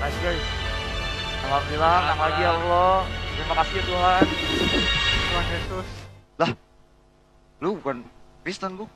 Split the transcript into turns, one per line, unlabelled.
Nice guys. Alhamdulillah, menang lagi ya Allah. Terima kasih ya Tuhan. Tuhan Yesus.
Lah, Lu bukan Kristen, Bu.